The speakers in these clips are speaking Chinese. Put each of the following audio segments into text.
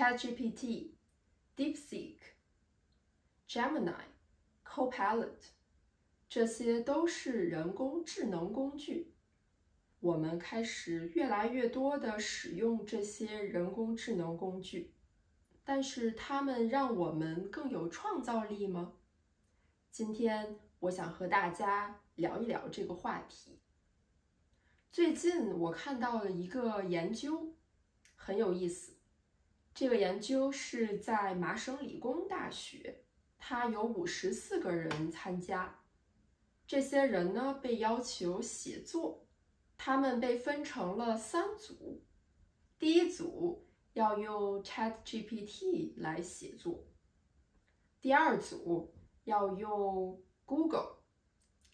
ChatGPT、DeepSeek、Gemini、Copilot，这些都是人工智能工具。我们开始越来越多的使用这些人工智能工具，但是它们让我们更有创造力吗？今天我想和大家聊一聊这个话题。最近我看到了一个研究，很有意思。这个研究是在麻省理工大学，它有五十四个人参加。这些人呢被要求写作。他们被分成了三组，第一组要用 ChatGPT 来写作，第二组要用 Google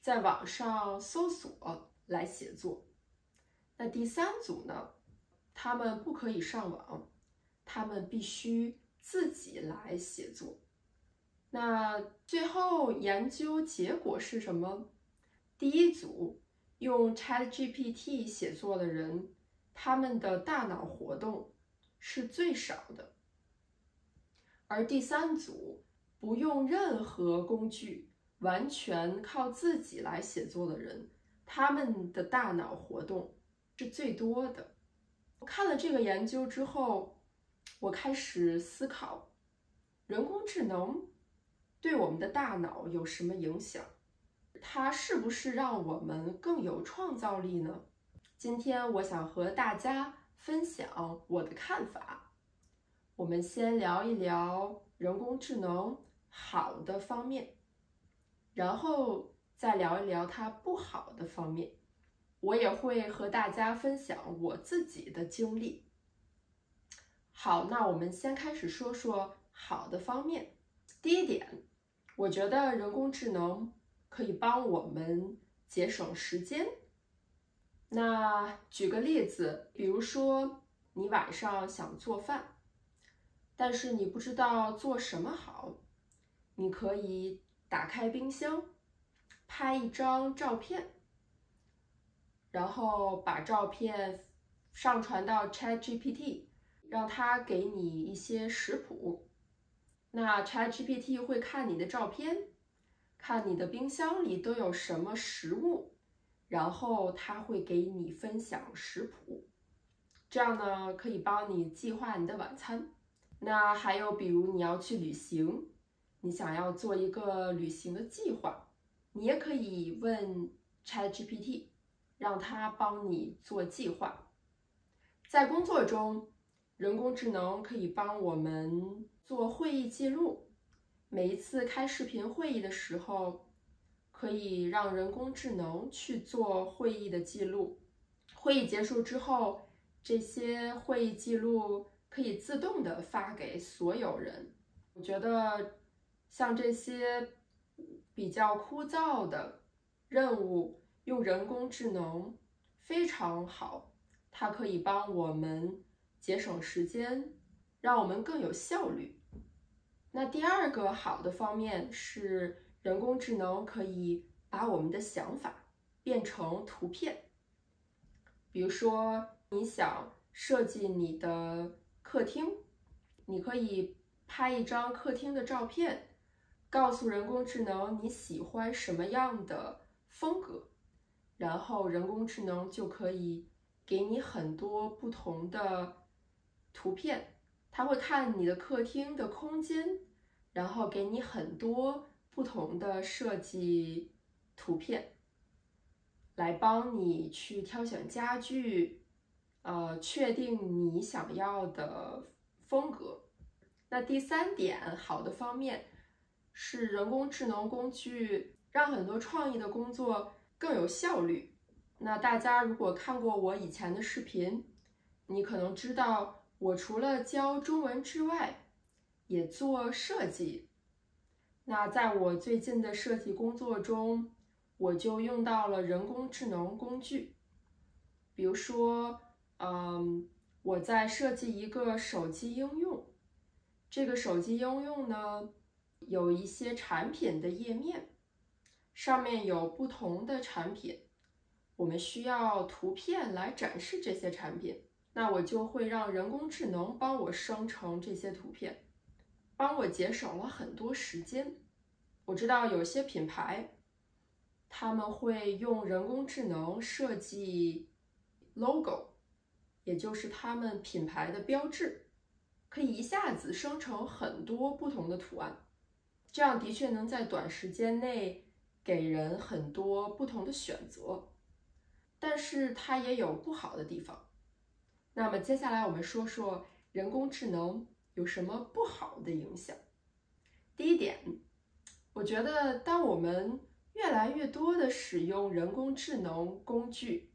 在网上搜索来写作，那第三组呢？他们不可以上网，他们必须自己来写作。那最后研究结果是什么？第一组。用 ChatGPT 写作的人，他们的大脑活动是最少的。而第三组不用任何工具，完全靠自己来写作的人，他们的大脑活动是最多的。看了这个研究之后，我开始思考，人工智能对我们的大脑有什么影响？它是不是让我们更有创造力呢？今天我想和大家分享我的看法。我们先聊一聊人工智能好的方面，然后再聊一聊它不好的方面。我也会和大家分享我自己的经历。好，那我们先开始说说好的方面。第一点，我觉得人工智能。可以帮我们节省时间。那举个例子，比如说你晚上想做饭，但是你不知道做什么好，你可以打开冰箱，拍一张照片，然后把照片上传到 ChatGPT，让它给你一些食谱。那 ChatGPT 会看你的照片。看你的冰箱里都有什么食物，然后他会给你分享食谱，这样呢可以帮你计划你的晚餐。那还有比如你要去旅行，你想要做一个旅行的计划，你也可以问 ChatGPT，让他帮你做计划。在工作中，人工智能可以帮我们做会议记录。每一次开视频会议的时候，可以让人工智能去做会议的记录。会议结束之后，这些会议记录可以自动的发给所有人。我觉得像这些比较枯燥的任务，用人工智能非常好，它可以帮我们节省时间，让我们更有效率。那第二个好的方面是，人工智能可以把我们的想法变成图片。比如说，你想设计你的客厅，你可以拍一张客厅的照片，告诉人工智能你喜欢什么样的风格，然后人工智能就可以给你很多不同的图片。它会看你的客厅的空间。然后给你很多不同的设计图片，来帮你去挑选家具，呃，确定你想要的风格。那第三点好的方面是人工智能工具让很多创意的工作更有效率。那大家如果看过我以前的视频，你可能知道我除了教中文之外。也做设计，那在我最近的设计工作中，我就用到了人工智能工具。比如说，嗯，我在设计一个手机应用，这个手机应用呢，有一些产品的页面，上面有不同的产品，我们需要图片来展示这些产品。那我就会让人工智能帮我生成这些图片，帮我节省了很多时间。我知道有些品牌，他们会用人工智能设计 logo，也就是他们品牌的标志，可以一下子生成很多不同的图案，这样的确能在短时间内给人很多不同的选择。但是它也有不好的地方。那么接下来我们说说人工智能有什么不好的影响。第一点，我觉得当我们越来越多的使用人工智能工具，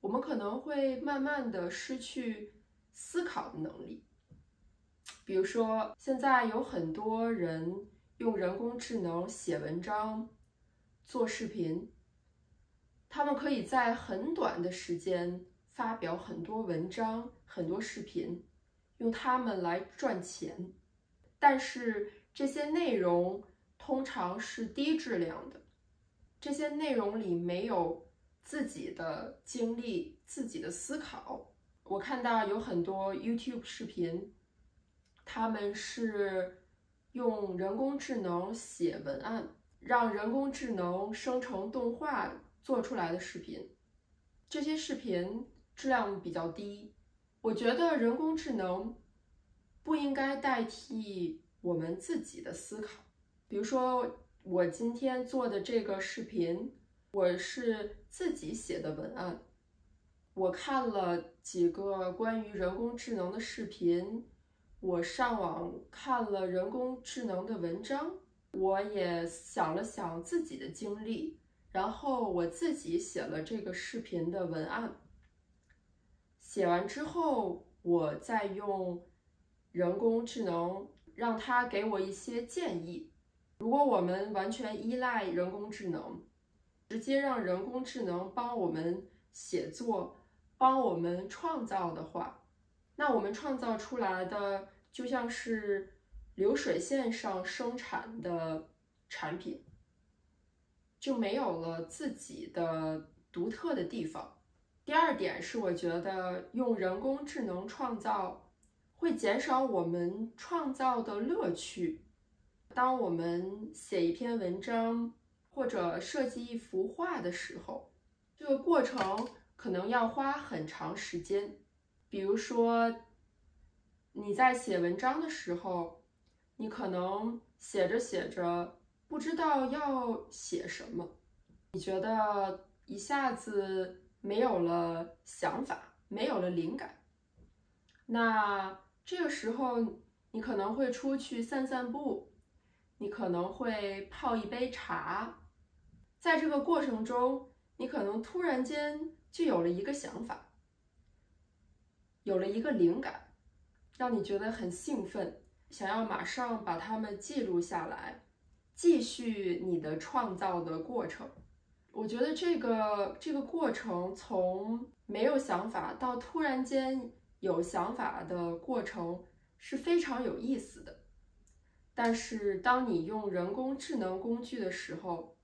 我们可能会慢慢的失去思考的能力。比如说，现在有很多人用人工智能写文章、做视频，他们可以在很短的时间。发表很多文章、很多视频，用它们来赚钱，但是这些内容通常是低质量的，这些内容里没有自己的经历、自己的思考。我看到有很多 YouTube 视频，他们是用人工智能写文案，让人工智能生成动画做出来的视频，这些视频。质量比较低，我觉得人工智能不应该代替我们自己的思考。比如说，我今天做的这个视频，我是自己写的文案。我看了几个关于人工智能的视频，我上网看了人工智能的文章，我也想了想自己的经历，然后我自己写了这个视频的文案。写完之后，我再用人工智能让它给我一些建议。如果我们完全依赖人工智能，直接让人工智能帮我们写作、帮我们创造的话，那我们创造出来的就像是流水线上生产的产品，就没有了自己的独特的地方。第二点是，我觉得用人工智能创造会减少我们创造的乐趣。当我们写一篇文章或者设计一幅画的时候，这个过程可能要花很长时间。比如说，你在写文章的时候，你可能写着写着不知道要写什么，你觉得一下子。没有了想法，没有了灵感，那这个时候你可能会出去散散步，你可能会泡一杯茶，在这个过程中，你可能突然间就有了一个想法，有了一个灵感，让你觉得很兴奋，想要马上把它们记录下来，继续你的创造的过程。我觉得这个这个过程从没有想法到突然间有想法的过程是非常有意思的。但是当你用人工智能工具的时候，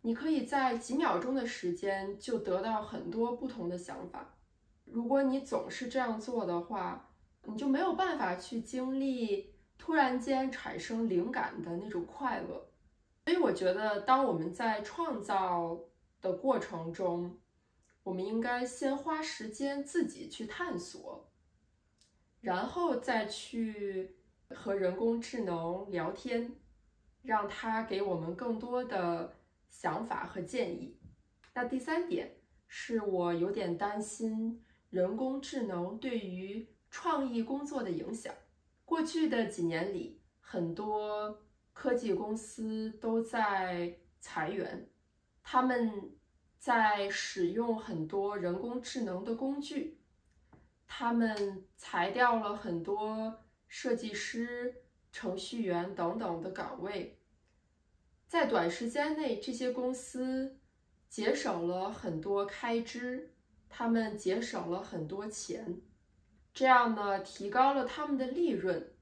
你可以在几秒钟的时间就得到很多不同的想法。如果你总是这样做的话，你就没有办法去经历突然间产生灵感的那种快乐。所以我觉得，当我们在创造的过程中，我们应该先花时间自己去探索，然后再去和人工智能聊天，让它给我们更多的想法和建议。那第三点是我有点担心人工智能对于创意工作的影响。过去的几年里，很多科技公司都在裁员。他们在使用很多人工智能的工具，他们裁掉了很多设计师、程序员等等的岗位，在短时间内，这些公司节省了很多开支，他们节省了很多钱，这样呢，提高了他们的利润，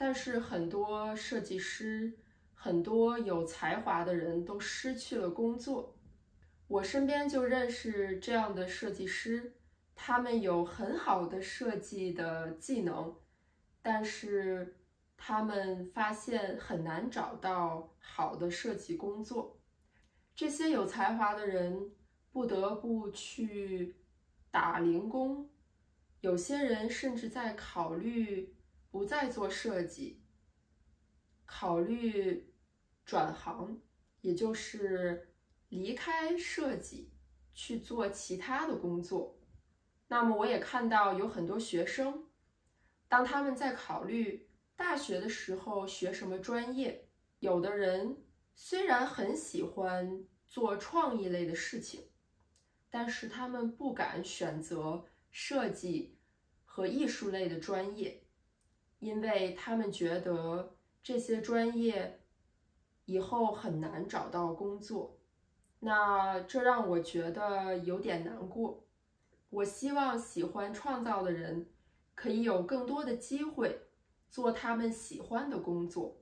但是很多设计师。很多有才华的人都失去了工作，我身边就认识这样的设计师，他们有很好的设计的技能，但是他们发现很难找到好的设计工作。这些有才华的人不得不去打零工，有些人甚至在考虑不再做设计，考虑转行，也就是离开设计去做其他的工作。那么我也看到有很多学生，当他们在考虑大学的时候学什么专业，有的人虽然很喜欢做创意类的事情，但是他们不敢选择设计和艺术类的专业，因为他们觉得这些专业以后很难找到工作。那这让我觉得有点难过。我希望喜欢创造的人可以有更多的机会做他们喜欢的工作，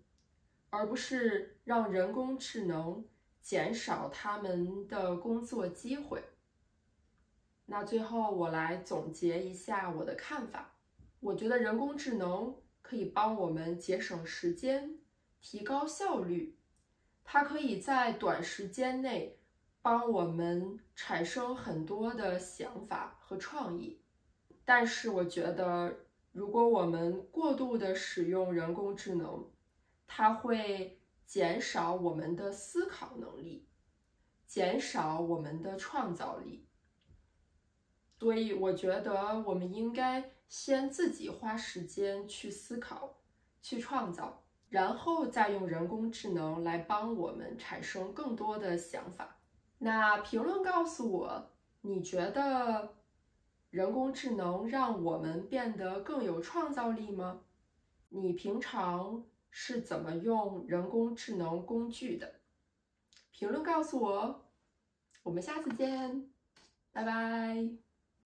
而不是让人工智能减少他们的工作机会。那最后我来总结一下我的看法：我觉得人工智能可以帮我们节省时间、提高效率，它可以在短时间内。帮我们产生很多的想法和创意，但是我觉得，如果我们过度的使用人工智能，它会减少我们的思考能力，减少我们的创造力。所以，我觉得我们应该先自己花时间去思考、去创造，然后再用人工智能来帮我们产生更多的想法。那评论告诉我，你觉得人工智能让我们变得更有创造力吗？你平常是怎么用人工智能工具的？评论告诉我，我们下次见，拜拜。